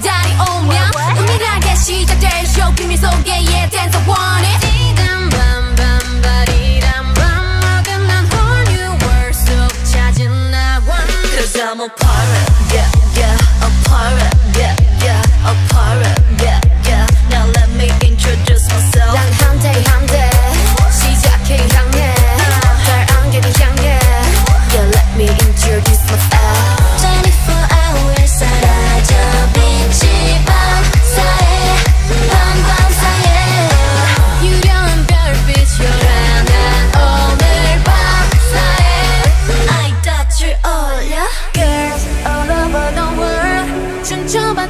daddy own me.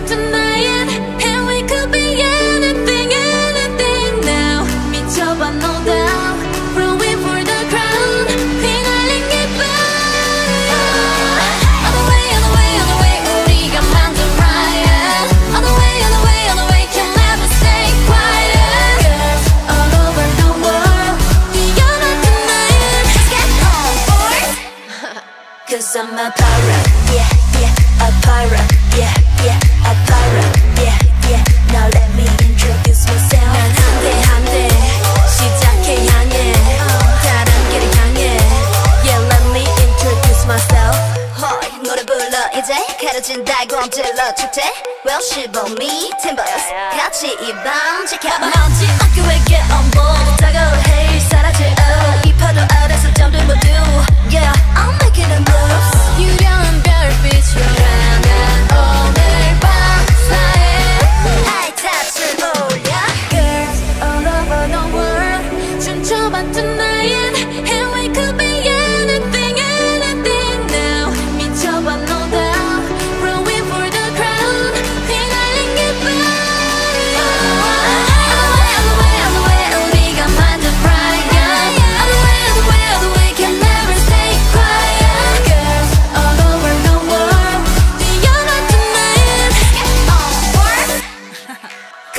tonight And we could be anything, anything now. no doubt for the crown. the way, the way, the way 우리가 만든 riot. The way, the way, the way Can never stay quiet. Girls all over the world Let's get Cause I'm a pirate, yeah, yeah. Well, she bought me Timbers 같이 이밤 지켜봐.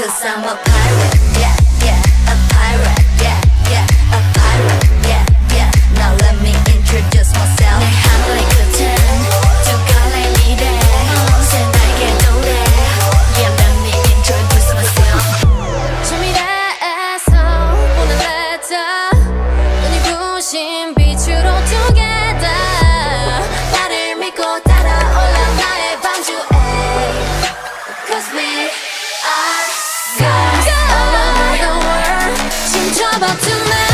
Cause I'm a pirate, yeah. want to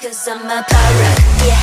Cause I'm a pirate, yeah.